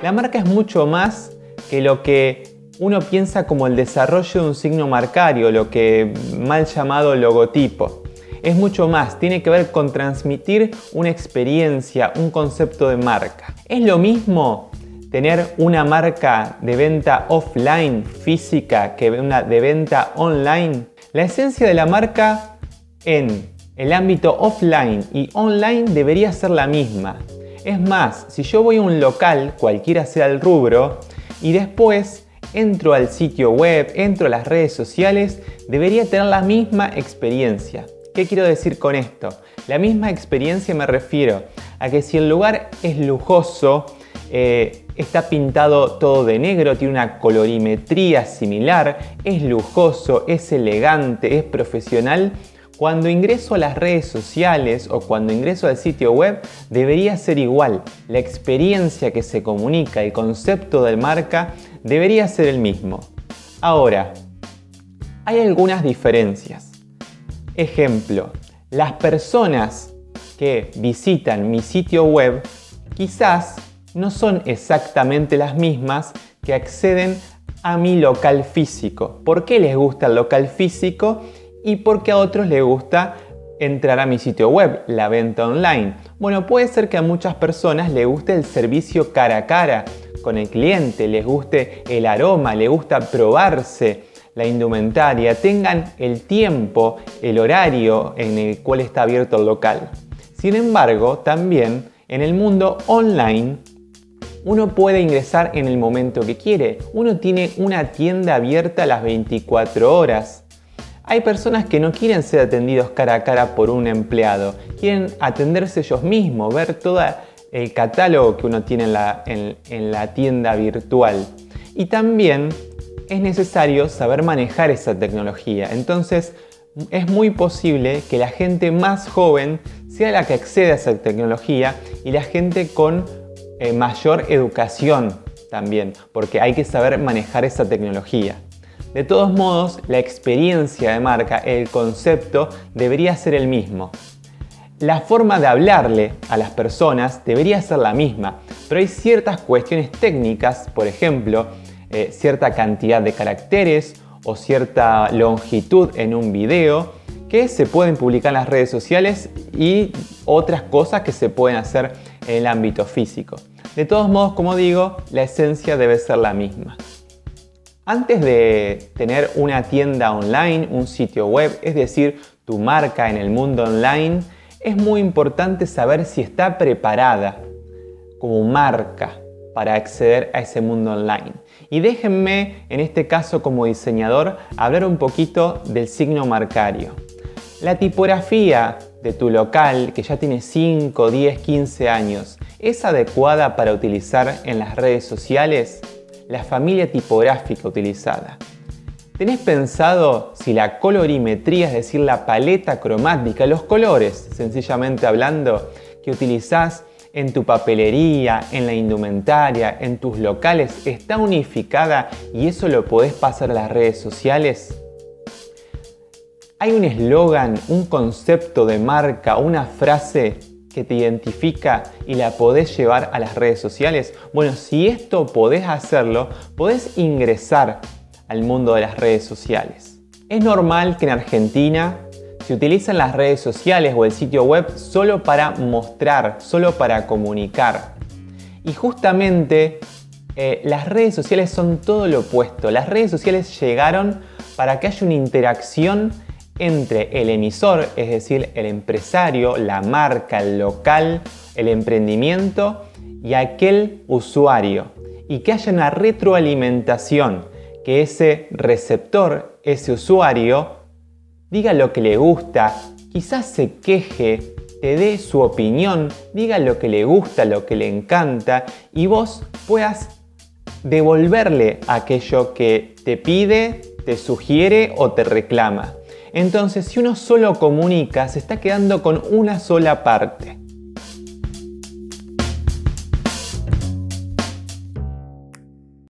La marca es mucho más que lo que uno piensa como el desarrollo de un signo marcario, lo que mal llamado logotipo. Es mucho más, tiene que ver con transmitir una experiencia, un concepto de marca. Es lo mismo tener una marca de venta offline física que una de venta online. La esencia de la marca en el ámbito offline y online debería ser la misma. Es más, si yo voy a un local, cualquiera sea el rubro, y después entro al sitio web, entro a las redes sociales, debería tener la misma experiencia. ¿Qué quiero decir con esto? La misma experiencia me refiero a que si el lugar es lujoso, eh, está pintado todo de negro, tiene una colorimetría similar, es lujoso, es elegante, es profesional, cuando ingreso a las redes sociales o cuando ingreso al sitio web debería ser igual. La experiencia que se comunica, el concepto de marca debería ser el mismo. Ahora, hay algunas diferencias. Ejemplo, las personas que visitan mi sitio web quizás no son exactamente las mismas que acceden a mi local físico. ¿Por qué les gusta el local físico? Y porque a otros les gusta entrar a mi sitio web, la venta online. Bueno, puede ser que a muchas personas les guste el servicio cara a cara con el cliente, les guste el aroma, les gusta probarse la indumentaria, tengan el tiempo, el horario en el cual está abierto el local. Sin embargo, también en el mundo online uno puede ingresar en el momento que quiere. Uno tiene una tienda abierta a las 24 horas. Hay personas que no quieren ser atendidos cara a cara por un empleado, quieren atenderse ellos mismos, ver todo el catálogo que uno tiene en la, en la tienda virtual. Y también es necesario saber manejar esa tecnología. Entonces, es muy posible que la gente más joven sea la que acceda a esa tecnología y la gente con eh, mayor educación también, porque hay que saber manejar esa tecnología. De todos modos, la experiencia de marca, el concepto, debería ser el mismo. La forma de hablarle a las personas debería ser la misma, pero hay ciertas cuestiones técnicas, por ejemplo, eh, cierta cantidad de caracteres o cierta longitud en un video que se pueden publicar en las redes sociales y otras cosas que se pueden hacer en el ámbito físico. De todos modos, como digo, la esencia debe ser la misma. Antes de tener una tienda online, un sitio web, es decir, tu marca en el mundo online, es muy importante saber si está preparada como marca para acceder a ese mundo online. Y déjenme, en este caso como diseñador, hablar un poquito del signo marcario. La tipografía de tu local, que ya tiene 5, 10, 15 años, ¿es adecuada para utilizar en las redes sociales? La familia tipográfica utilizada. ¿Tenés pensado si la colorimetría, es decir, la paleta cromática, los colores, sencillamente hablando, que utilizás en tu papelería, en la indumentaria, en tus locales, está unificada y eso lo podés pasar a las redes sociales? ¿Hay un eslogan, un concepto de marca, una frase que te identifica y la podés llevar a las redes sociales? Bueno, si esto podés hacerlo, podés ingresar al mundo de las redes sociales. Es normal que en Argentina se utilizan las redes sociales o el sitio web solo para mostrar, solo para comunicar. Y justamente eh, las redes sociales son todo lo opuesto. Las redes sociales llegaron para que haya una interacción entre el emisor, es decir, el empresario, la marca, el local, el emprendimiento y aquel usuario. Y que haya una retroalimentación, que ese receptor, ese usuario, diga lo que le gusta, quizás se queje, te dé su opinión, diga lo que le gusta, lo que le encanta y vos puedas devolverle aquello que te pide, te sugiere o te reclama. Entonces, si uno solo comunica, se está quedando con una sola parte.